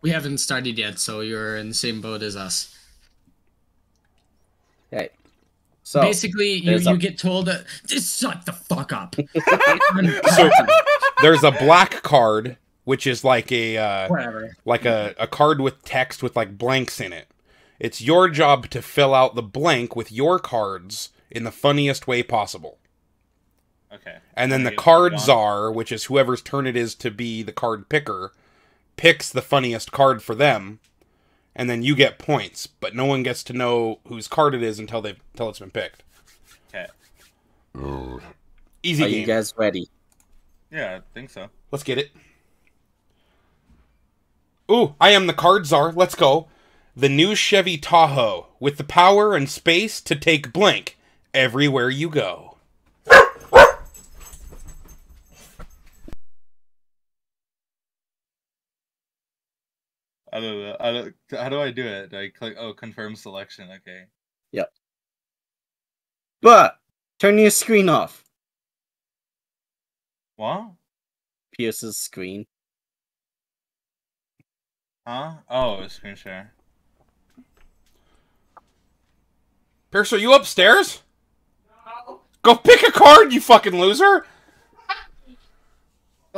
We haven't started yet, so you're in the same boat as us. Okay. So Basically, you, a- you get told that just shut the fuck up. So there's a black card, which is like a uh, Whatever. like a, a card with text with like blanks in it. It's your job to fill out the blank with your cards in the funniest way possible. Okay. And then the Okay, card czar, which is whoever's turn it is to be the card picker, picks the funniest card for them, and then you get points, but no one gets to know whose card it is until they until it's been picked. Okay. Easy are game. you guys ready? Yeah, I think so. Let's get it. Ooh, I am the card czar. Let's go. The new Chevy Tahoe with the power and space to take blank everywhere you go. I don't know. I don't, how do I do it? Do I click? Oh, confirm selection. Okay. Yep. But turn your screen off. What? Pierce's screen. Huh? Oh, screen share. Pierce, are you upstairs? No. Go pick a card, you fucking loser!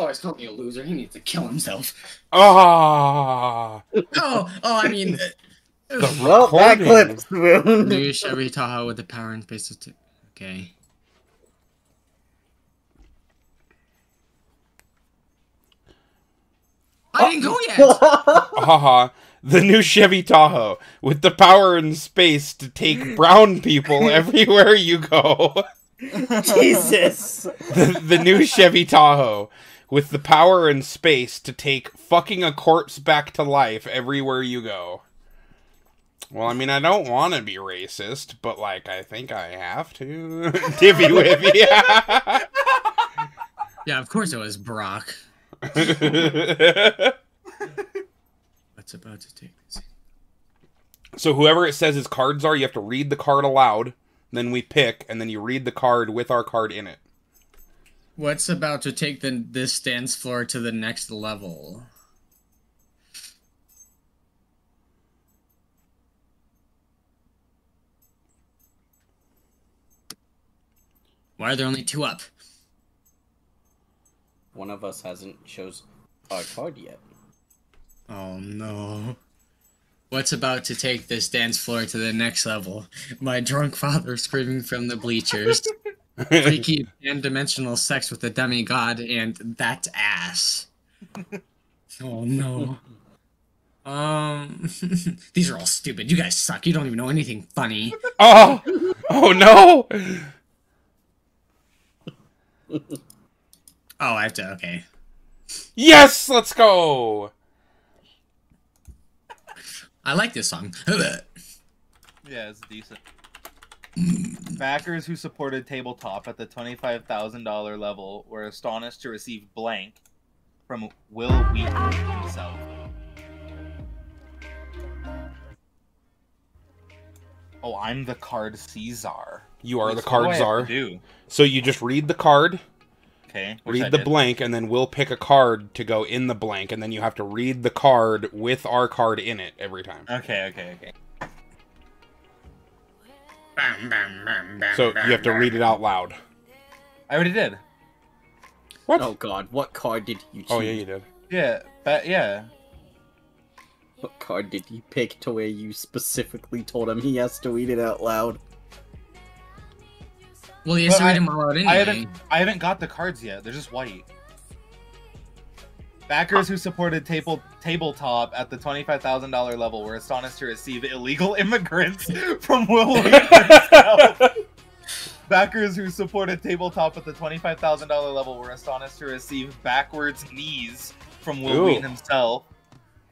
Oh, he's calling me a loser. He needs to kill himself. Ah, Oh, oh, I mean, uh, the Well, that recording. clip's ruined. new Chevy Tahoe with the power and space to. Okay. I didn't go yet. Haha. The new Chevy Tahoe with the power and space to take brown people everywhere you go. Jesus. the, the new Chevy Tahoe with the power and space to take fucking a corpse back to life everywhere you go. Well, I mean, I don't want to be racist, but like, I think I have to. Divvy Wivvy. Yeah, of course it was Brock. What's about to take this? so, whoever it says his cards are, you have to read the card aloud. Then we pick, and then you read the card with our card in it. What's about to take the this dance floor to the next level? Why are there only two up? One of us hasn't chose our card yet. Oh no. What's about to take this dance floor to the next level? My drunk father screaming from the bleachers. Freaky and dimensional sex with a demigod and that ass. Oh no. Um these are all stupid. You guys suck. You don't even know anything funny. oh! Oh no! Oh, I have to okay. Yes! Let's go! I like this song. Yeah, it's decent. Backers who supported tabletop at the twenty-five thousand dollar level were astonished to receive blank from Wil Wheaton himself. Oh, I'm the card Caesar. You are the What do card czar. Do So you just read the card, okay. which I read the did. blank, and then we'll pick a card to go in the blank, and then you have to read the card with our card in it every time. Okay, okay, okay. So you have to read it out loud. I already did. What? Oh god, what card did you oh, choose? Oh yeah, you did. Yeah, but yeah. What card did he pick to where you specifically told him he has to read it out loud? Well, he has to read I- them all out anyway. I haven't I haven't got the cards yet. They're just white. Backers who supported table tabletop at the twenty-five thousand dollar level were astonished to receive illegal immigrants from Wil himself. Backers who supported tabletop at the twenty-five thousand dollar level were astonished to receive backwards knees from Wil. Wheaton himself.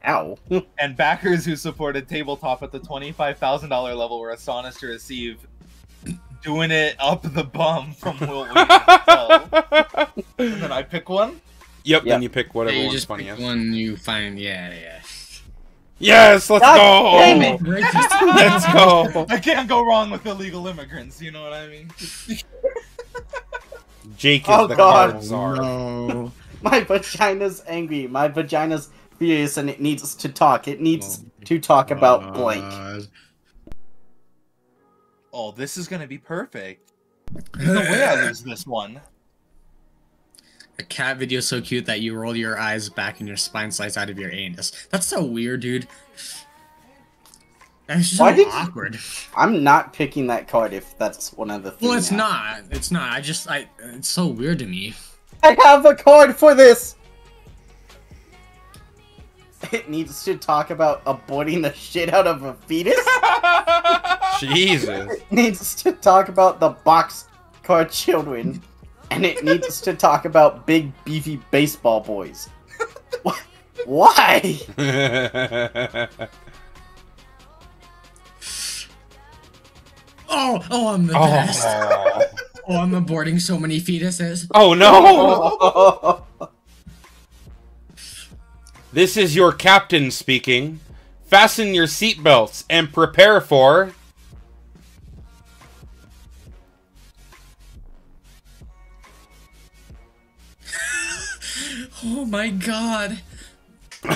Ow. And backers who supported tabletop at the twenty-five thousand dollar level were astonished to receive doing it up the bum from Wil Wheaton himself. And then I pick one. Yep, Yeah. then you pick whatever Yeah, you one's just pick funniest. one you find. Yeah, yeah. Yes, let's God go! damn it. Let's go! I can't go wrong with illegal immigrants. You know what I mean? Jake is Oh, the God. card czar. No. My vagina's angry. My vagina's furious, and it needs to talk. It needs oh to talk about blank. Oh, this is gonna be perfect. There's no way I lose this one. A cat video so cute that you roll your eyes back and your spine slides out of your anus. That's so weird, dude. That's so Why did you- I'm not picking that card if that's one of the things. Well, it's not. It's not. I just, I. It's so weird to me. I have a card for this. It needs to talk about aborting the shit out of a fetus. Jesus. It needs to talk about the box car children, and it needs to talk about big beefy baseball boys. Why? Oh, oh, I'm the oh. best. oh. Oh, I'm aborting so many fetuses. oh no! This is your captain speaking. Fasten your seatbelts and prepare for. Oh my god.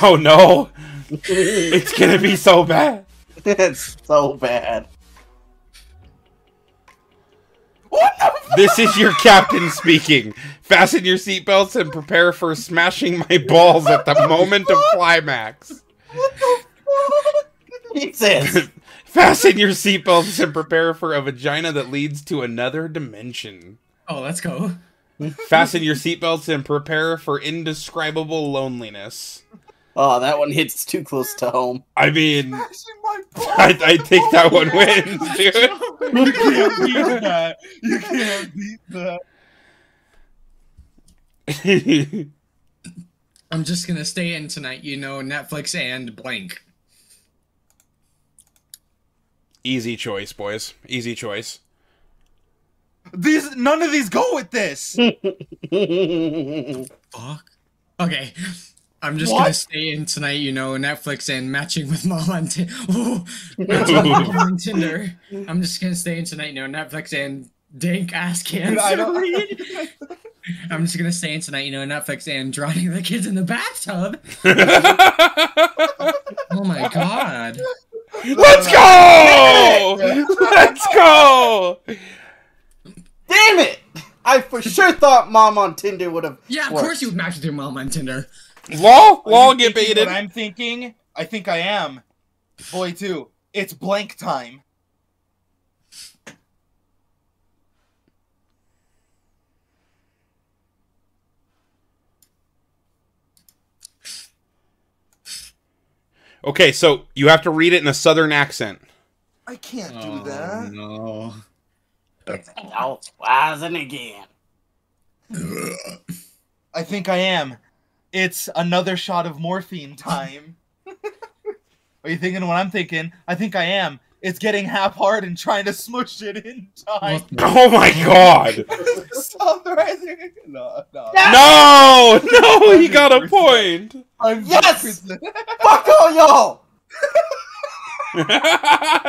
Oh no! It's gonna be so bad. it's so bad. What the This is your captain speaking. Fasten your seatbelts and prepare for smashing my balls at the moment of climax. What the Jesus. Fasten your seatbelts and prepare for a vagina that leads to another dimension. Oh, let's go. Fasten your seatbelts and prepare for indescribable loneliness. Oh, that one hits too close to home. I mean, Smashing my balls. I, I think that one wins, dude. You can't beat that. You can't beat that. I'm just gonna stay in tonight, you know, Netflix and blank. Easy choice, boys. Easy choice. These none of these go with this. Fuck. Okay. I'm just What? gonna stay in tonight, you know, Netflix and matching with mom on Ti- Ooh, matching with mom on Tinder. I'm just gonna stay in tonight, you know, Netflix and dank ass Dude, I cancer. don't. I'm just gonna stay in tonight, you know, Netflix and drowning the kids in the bathtub. Oh my god. Let's go! Let's go! Damn it! I for sure thought Mom on Tinder would have. Yeah, of worked. course you would match with your mom on Tinder. Law, Are law get baited. I'm thinking, I think I am. Boy, too. It's blank time. Okay, so you have to read it in a southern accent. I can't do Oh, that. no. Oh, wasn't again. I think I am. It's another shot of morphine time. Are you thinking what I'm thinking? I think I am. It's getting half hard and trying to smush it in time. Oh my god! Stop the rising. No, no. No! No, he got a point! I'm Yes! Fuck all y'all!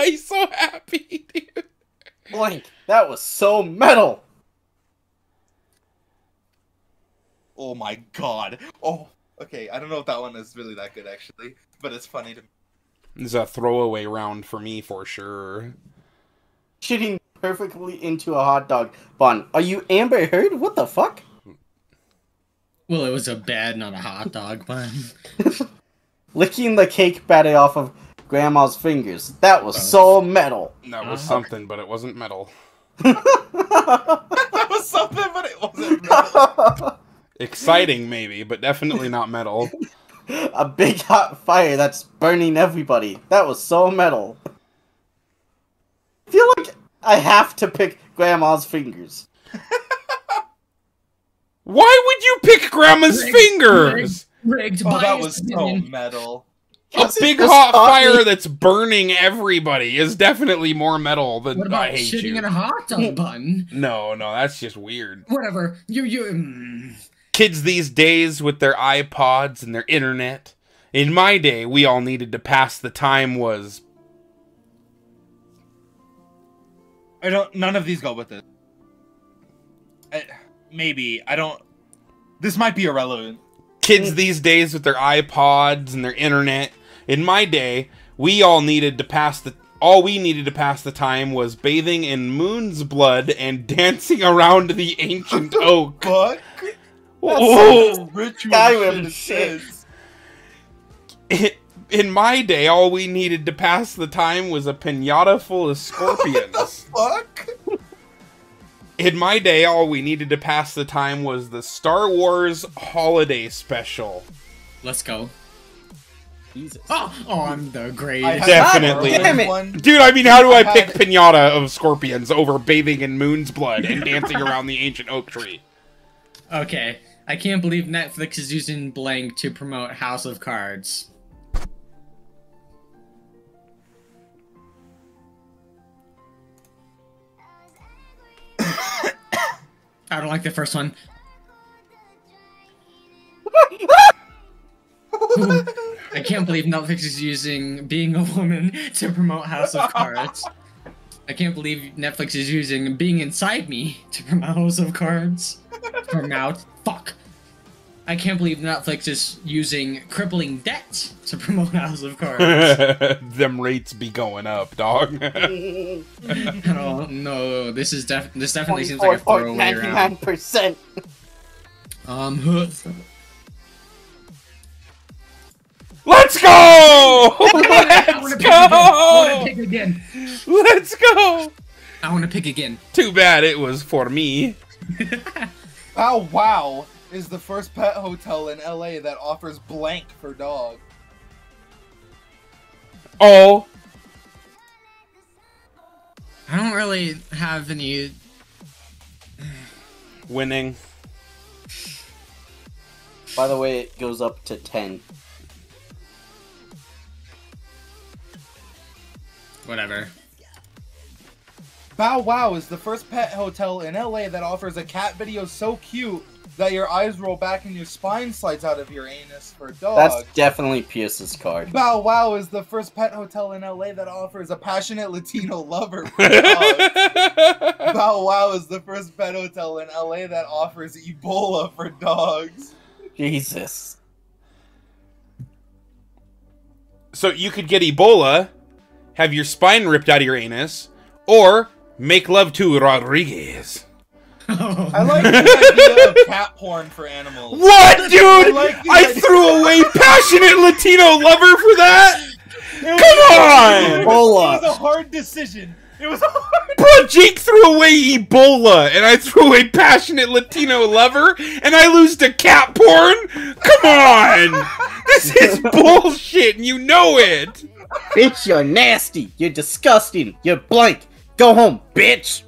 He's so happy, dude. Blank. That was so metal. Oh my god. Oh, okay. I don't know if that one is really that good actually, but it's funny to me. This is a throwaway round for me for sure. Shitting perfectly into a hot dog bun. Are you Amber Heard? What the fuck? Well, it was a bed, not a hot dog bun. Licking the cake batter off of Grandma's fingers. That was so metal. That was Uh-huh. something, but it wasn't metal. That was something, but it wasn't. Metal. Exciting, maybe, but definitely not metal. a big hot fire that's burning everybody. That was so metal. I feel like I have to pick Grandma's fingers. Why would you pick Grandma's Rigged, fingers? Rigged Oh, that biased was so metal. A big hot funny. fire that's burning everybody is definitely more metal than What I about hate shitting you. in a hot dog bun? No, no, that's just weird. Whatever. You, you. Mm. Kids these days with their iPods and their internet. In my day, we all needed to pass the time was I don't. None of these go with it. I, maybe I don't. This might be irrelevant. Kids these days with their iPods and their internet. In my day, we all needed to pass the all we needed to pass the time was bathing in moon's blood and dancing around the ancient oak. Fuck. Ritual Skyrim shit. shit. in my day, all we needed to pass the time was a pinata full of scorpions. the Fuck. In my day, all we needed to pass the time was the Star Wars Holiday Special. Let's go. Jesus. Oh, oh I'm the I greatest. Definitely. Damn it. one. Dude, I mean, how do I I pick pinata of scorpions over bathing in moon's blood and dancing around the ancient oak tree? Okay, I can't believe Netflix is using blank to promote House of Cards. I don't like the first one. Can't believe Netflix is using being a woman to promote House of Cards. I can't believe Netflix is using being inside me to promote House of Cards. Promote fuck. I can't believe Netflix is using crippling debt to promote House of Cards. Them rates be going up, dog. I don't know. This is def- this definitely seems like a throwaway round. 99%. Um, huh. Let's go! I wanna Let's pick again. I wanna go! pick again. Let's go! I want to pick again. Too bad it was for me. Bow oh, Wow is the first pet hotel in LA that offers blank for dog. Oh, I don't really have any. winning. By the way, it goes up to 10. Whatever. Bow Wow is the first pet hotel in LA that offers a cat video so cute that your eyes roll back and your spine slides out of your anus for dog. That's definitely Pierce's card. Bow Wow is the first pet hotel in LA that offers a passionate Latino lover for dogs. Bow Wow is the first pet hotel in LA that offers Ebola for dogs. Jesus. so you could get Ebola, have your spine ripped out of your anus, or make love to Rodriguez. Oh. I like the idea of cat porn for animals. What, dude? I like I threw away passionate Latino lover for that? Come on! Ebola. It Ebola. was a hard decision. It was a hard. Bro, Jake threw away Ebola, and I threw away passionate Latino lover, and I lose to cat porn? Come on! This is bullshit, and you know it! Bitch, you're nasty. You're disgusting. You're blank. Go home, bitch.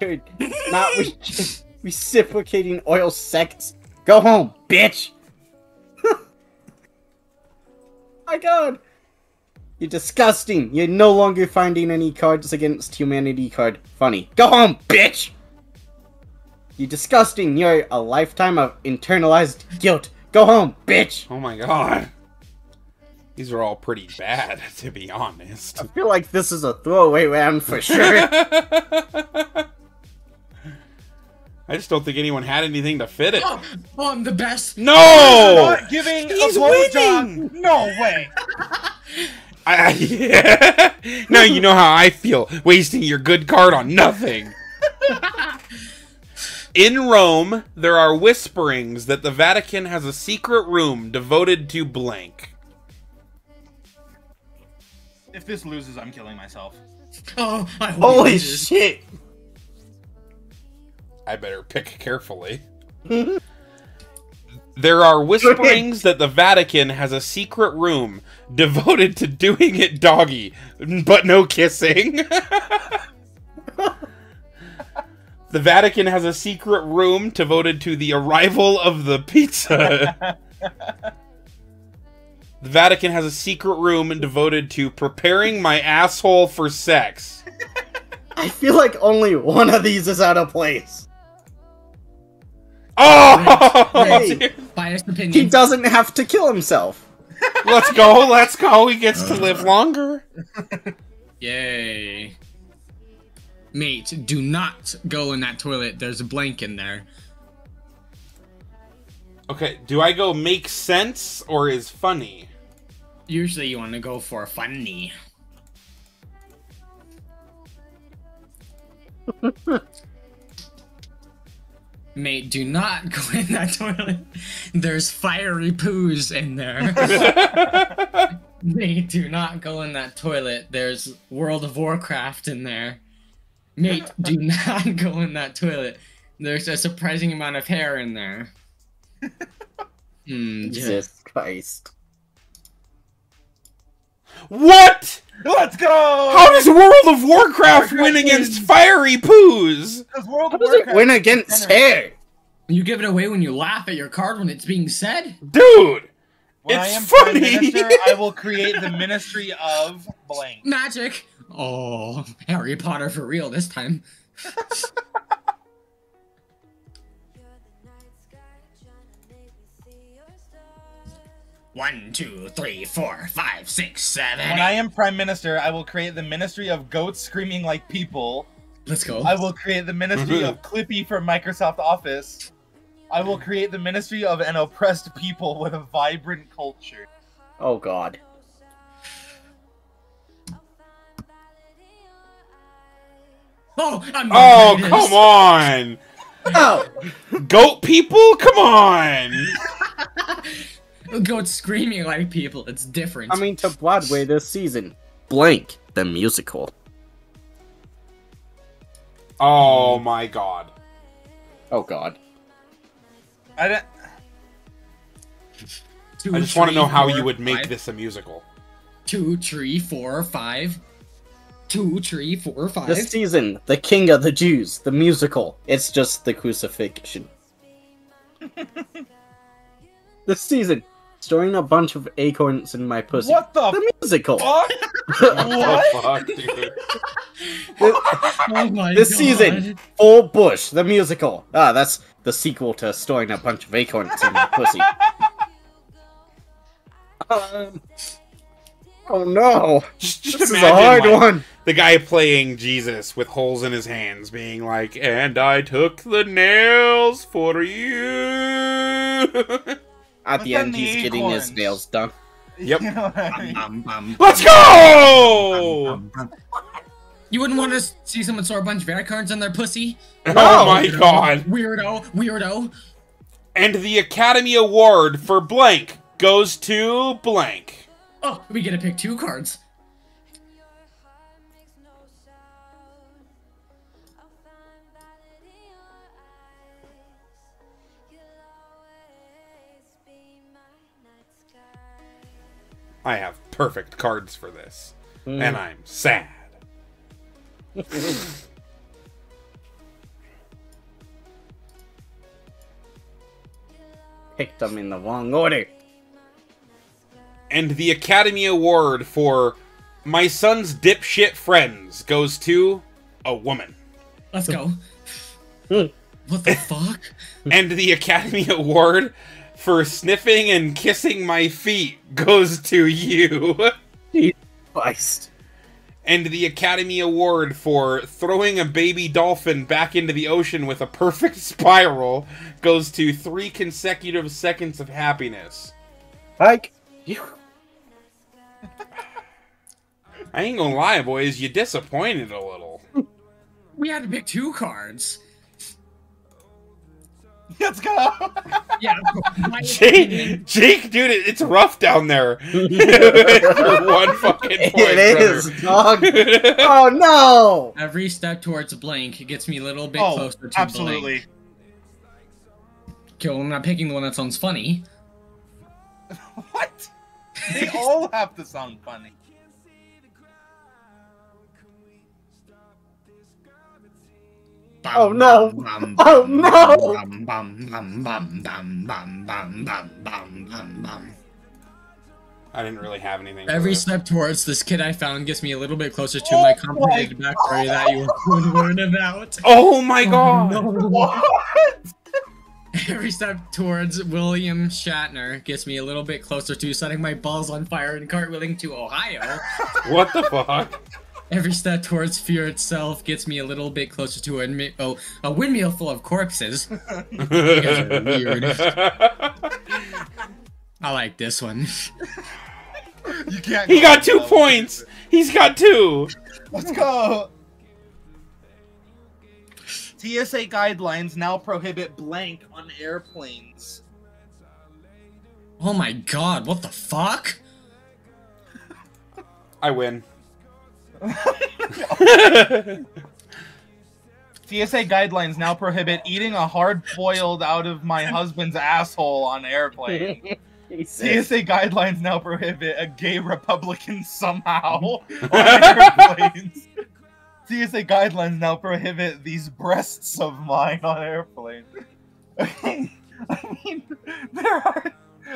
You're not re- reciprocating oil sex. Go home, bitch. My god. You're disgusting. You're no longer finding any cards against humanity card funny. Go home, bitch! You disgusting. You're a lifetime of internalized guilt. Go home, bitch! Oh my god. These are all pretty bad, to be honest. I feel like this is a throwaway round for sure. I just don't think anyone had anything to fit it. Oh, oh, I'm the best. No! Not giving He's a blowjob. winning! No way. I, yeah. now you know how I feel, wasting your good card on nothing. In Rome, there are whisperings that the Vatican has a secret room devoted to blank. If this loses, I'm killing myself. Oh, I hope he Holy shit! I better pick carefully. There are whisperings that the Vatican has a secret room devoted to doing it doggy, but no kissing. the Vatican has a secret room devoted to the arrival of the pizza. the Vatican has a secret room devoted to preparing my asshole for sex. I feel like only one of these is out of place. Oh, Hey. dude. Biased He doesn't have to kill himself. let's go, let's go. He gets to live uh. longer. Yay. Mate, do not go in that toilet. There's a blank in there. Okay, do I go make sense or is funny? Usually you want to go for funny. Mate, do not go in that toilet. There's fiery poos in there. Mate, do not go in that toilet. There's World of Warcraft in there. Mate, do not go in that toilet. There's a surprising amount of hair in there. Hmm, Jesus Christ. what? Let's go! How does World of Warcraft win Warcraft against fiery poos? Because World How of does it win against hair? You give it away when you laugh at your card when it's being said? Dude! When I It's am funny. Minister, I will create the Ministry of blank. Magic! Oh, Harry Potter for real this time. One, two, three, four, five, six, seven. When I am Prime Minister, I will create the Ministry of goats screaming like people. Let's go. I will create the Ministry of Clippy for Microsoft Office. I will create the Ministry of an oppressed people with a vibrant culture. Oh god. Oh, I'm Oh, come on! Oh! Goat people? Come on! Goat screaming like people. It's different. I mean, to Broadway this season. Blank, the musical. Oh my god. Oh god. I don't. Two, I just want to know how four, you would make five. this a musical. Two, three, four, five. Two, three, four, five. This season, The King of the Jews, the musical. It's just the crucifixion. this season, storing a bunch of acorns in my pussy. What the The musical. fuck? What the what? fuck, dude? Oh my this God. season, Full Bush, the musical. Ah, that's the sequel to storing a bunch of acorns in my pussy. Um, oh no, Just, just this is a hard like, one. the guy playing Jesus with holes in his hands, being like, "And I took the nails for you." At the end, the he's getting his nails done. Yep. You know I mean? Bum, bum, Let's go! bum, bum. You wouldn't want to see someone store a bunch of acorns in their pussy? Oh my god! Weirdo, weirdo. And the Academy Award for blank goes to blank. Oh, we get to pick two cards. I have perfect cards for this, Mm. and I'm sad. Picked them in the wrong order. And the Academy Award for My Son's Dipshit Friends goes to a woman. Let's go. Hmm. what the fuck? and the Academy Award for sniffing and kissing my feet goes to you. Christ. And the Academy Award for throwing a baby dolphin back into the ocean with a perfect spiral goes to three consecutive seconds of happiness. Like, you. I ain't gonna lie, boys, you disappointed a little. We had to pick two cards. Let's go! Yeah, my opinion, Jake, Jake, dude, it's rough down there. One fucking point, It is, dog. Oh no! every step towards a blank gets me a little bit Oh, closer to absolutely. blank. Okay, well, I'm not picking the one that sounds funny. What? they all have to sound funny. Oh no! Oh no! I didn't really have anything. Every step towards this kid I found gets me a little bit closer to oh my complicated backstory that you would learn about. Oh my god! Oh, no. What? Every step towards William Shatner gets me a little bit closer to setting my balls on fire and cartwheeling to Ohio. What the fuck? Every step towards fear itself gets me a little bit closer to a, oh, a windmill full of corpses. guys are weird. I like this one. You can't. he got two wrong. points. He's got two. Let's go. TSA guidelines now prohibit blank on airplanes. Oh my god, what the fuck? I win. TSA guidelines now prohibit eating a hard boiled out of my husband's asshole on airplane. He said, TSA guidelines now prohibit a gay Republican somehow on airplanes. TSA guidelines now prohibit these breasts of mine on airplanes. I mean, there are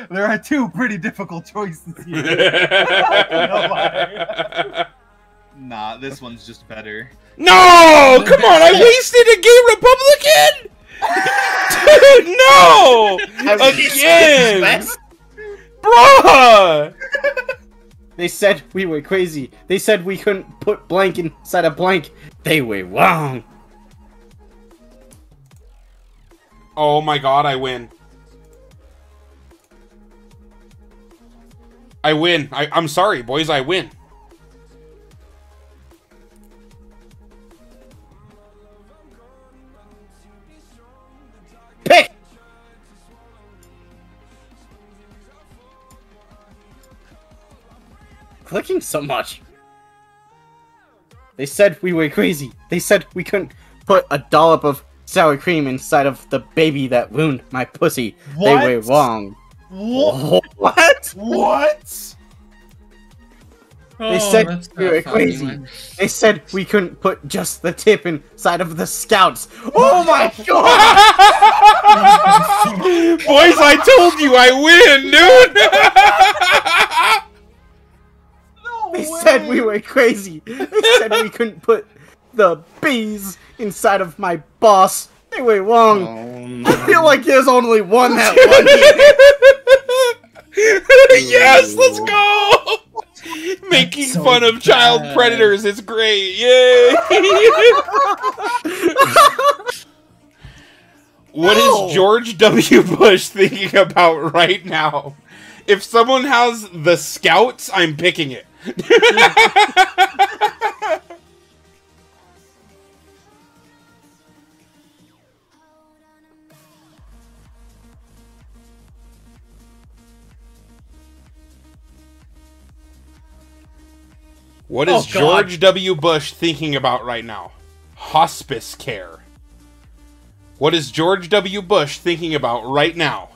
there are two pretty difficult choices here. nah, this one's just better. no, come on! I wasted a gay Republican. Dude, no! Again, bruh. They said we were crazy. They said we couldn't put blank inside a blank. They were wrong. Oh my god, I win. I win. I, I'm sorry, boys, I win. Clicking so much. They said we were crazy. They said we couldn't put a dollop of sour cream inside of the baby that ruined my pussy. They were wrong. What? What? What? They oh, said Oh, that's we were crazy. one. They said we couldn't put just the tip inside of the scouts. Oh my god! boys, I told you I win, dude. No They way. said we were crazy. They said we couldn't put the bees inside of my boss. They were wrong. Oh, I feel like there's only one that won. yes, let's go. Making so fun of child predators is great. Yay! What No. is George W. Bush thinking about right now? If someone has the scouts, I'm picking it. What is Oh, George W. Bush thinking about right now? Hospice care. What is George W. Bush thinking about right now?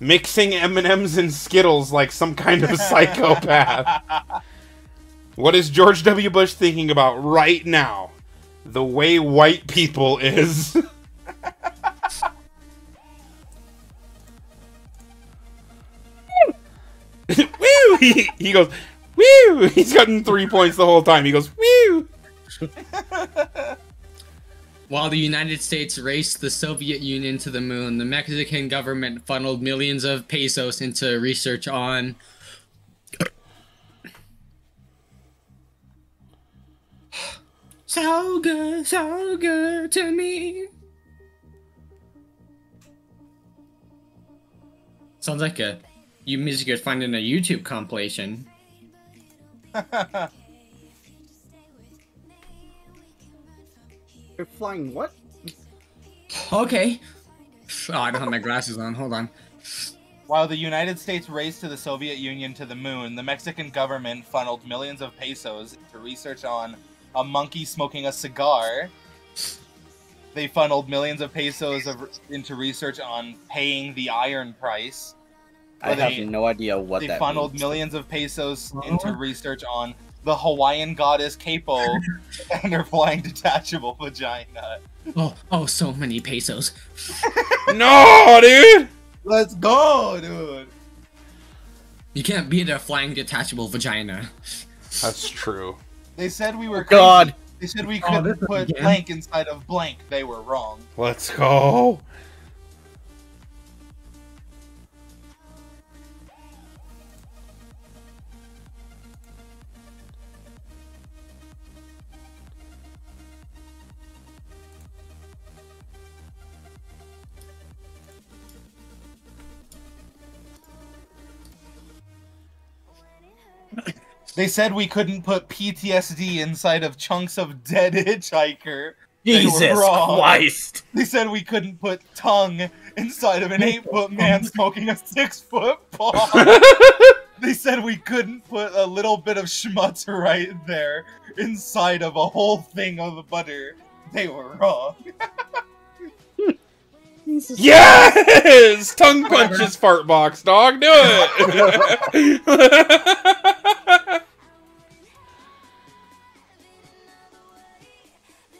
Mixing M&Ms and Skittles like some kind of psychopath. What is George W. Bush thinking about right now? The way white people is. Woo! He, he goes, Woo! He's gotten three points the whole time. He goes, Woo! While the United States raced the Soviet Union to the moon, the Mexican government funneled millions of pesos into research on. So good, so good to me. Sounds like a you music you'd find in a YouTube compilation. They're flying what? Okay. Oh, I don't have my glasses on. Hold on. While the United States raced to the Soviet Union to the moon, the Mexican government funneled millions of pesos to research on a monkey smoking a cigar. They funneled millions of pesos of, into research on paying the iron price. I Well, have no idea what they that funneled means. millions of pesos into research on the Hawaiian goddess Kapo and her flying detachable vagina. Oh, oh, so many pesos. No, dude! Let's go, dude. You can't beat a flying detachable vagina. That's true. They said we were oh, crazy. God. They said we Oh, couldn't this put again. blank inside of blank. They were wrong. Let's go. They said we couldn't put PTSD inside of chunks of dead hitchhiker. They were Jesus wrong. Christ! They said we couldn't put tongue inside of an eight foot man smoking a six foot bong. they said we couldn't put a little bit of schmutz right there inside of a whole thing of butter. They were wrong. Yes! Tongue punches fart box, dog. Do it.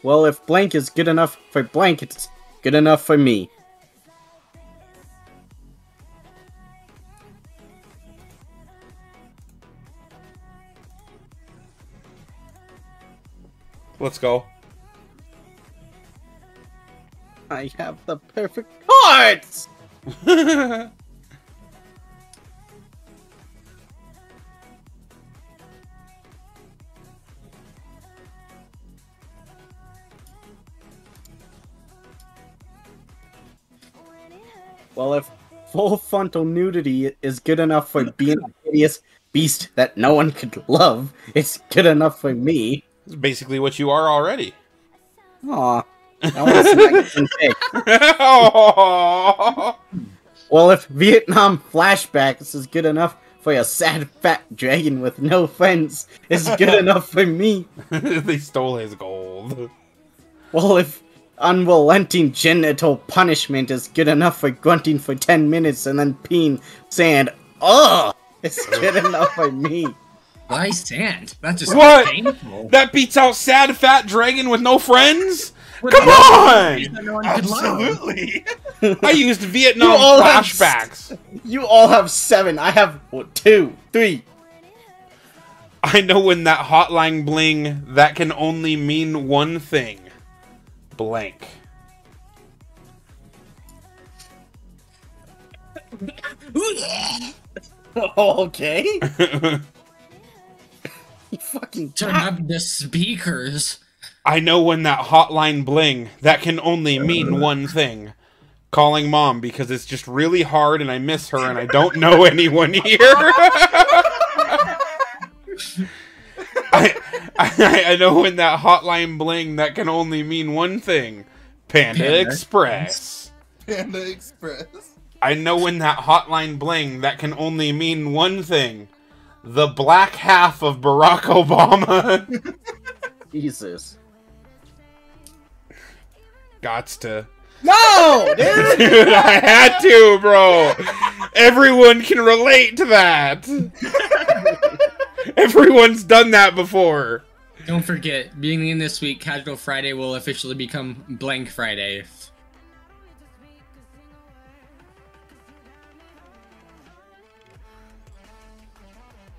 Well, if blank is good enough for blank, it's good enough for me. Let's go. I have the perfect cards! Well, if full frontal nudity is good enough for being a hideous beast that no one could love, it's good enough for me. It's basically what you are already. Aw. That was nice and big. Aw. Well, if Vietnam flashbacks is good enough for a sad fat dragon with no friends, it's good enough for me. they stole his gold. Well, if unrelenting genital punishment is good enough for grunting for 10 minutes and then peeing sand, ugh, it's good enough for me. Why sand? That's just What? painful. That beats out sad fat dragon with no friends? What Come on! no one could love? Absolutely. I used Vietnam You all have flashbacks. You all have seven. I have what, two, three. I know when that hotline bling that can only mean one thing. Blank. okay. you fucking Turn up the speakers. I know when that hotline bling that can only mean uh. one thing. Calling mom because it's just really hard and I miss her and I don't know anyone here. I, I I know when that hotline bling that can only mean one thing. Panda, Panda Express. Panda Express. I know when that hotline bling that can only mean one thing. The black half of Barack Obama. Jesus. Gots to. No, dude. Dude, I had to, bro. Everyone can relate to that. Everyone's done that before. Don't forget, being in this week, Casual Friday will officially become Blank Friday.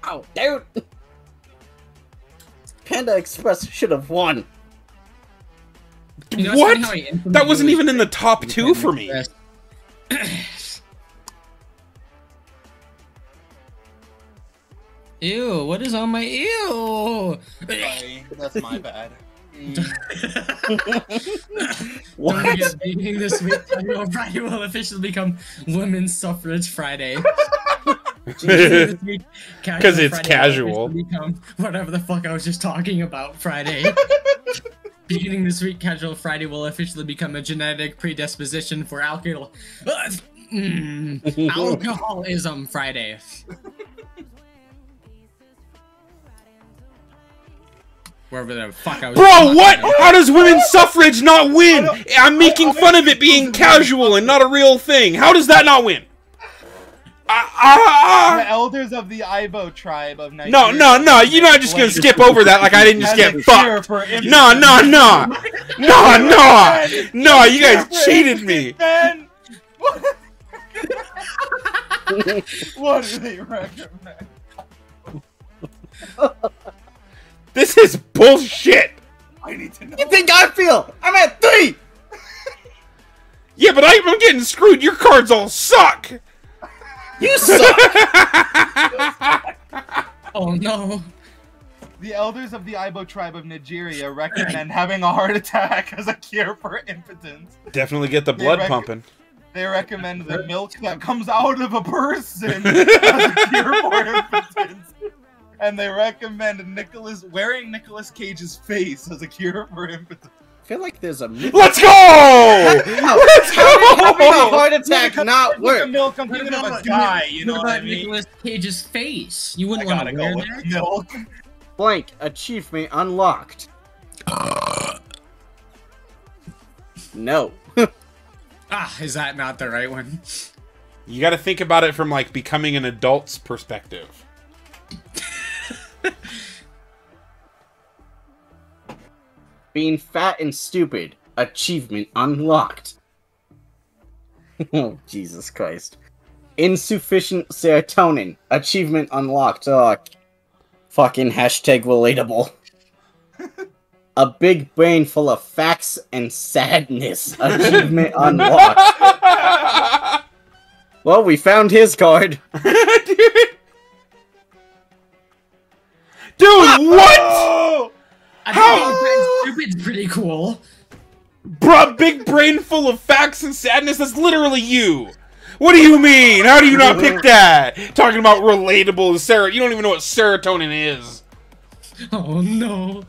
Oh, dude. Panda Express should have won. You know, what? funny how I instantly That wasn't even in the top two for me. Ew, what is on my ew? Sorry, that's my bad. Don't What? forget, beginning this week, Casual Friday will officially become Women's Suffrage Friday. Because Because it's casual. Become whatever the fuck I was just talking about Friday. Beginning this week, Casual Friday will officially become a genetic predisposition for alcohol. Uh, mm, alcoholism Friday. Wherever the fuck I was. Bro, what? about. How does women's suffrage not win? I'm making fun of it being casual and not a real thing. How does that not win? Ah, ah, The elders of the Ibo tribe of Nigeria. No, no, no. You're not just gonna skip over that like I didn't just get fucked. No, no, no. No, no. No, you guys cheated me. What? what do they recommend? This is bullshit. I need to know. You think I feel? I'm at three. Yeah, but I'm getting screwed. Your cards all suck. You suck. Oh no. The elders of the Ibo tribe of Nigeria recommend having a heart attack as a cure for impotence. Definitely get the They blood rec- pumping. They recommend the milk that comes out of a person as a cure for impotence. And they recommend Nicholas wearing Nicolas Cage's face as a cure for impotency. I feel like there's a. Let's go! Let's How did a heart attack not Like work? milk, I'm thinking of a guy, you know what what I mean? Nicolas Cage's face? You wouldn't want gotta to go wear with that. milk. Blank achievement unlocked. No. Ah, is that not the right one? You got to think about it from like becoming an adult's perspective. Being fat and stupid. Achievement unlocked. oh, Jesus Christ. Insufficient serotonin. Achievement unlocked. Oh, fucking hashtag relatable. A big brain full of facts and sadness. Achievement unlocked. Well, we found his card. Dude. Dude, what? Oh! I How- think stupid's pretty cool. Bruh, big brain full of facts and sadness. That's literally you. What do you mean? How do you not pick that? Talking about relatable and ser- You don't even know what serotonin is. Oh no.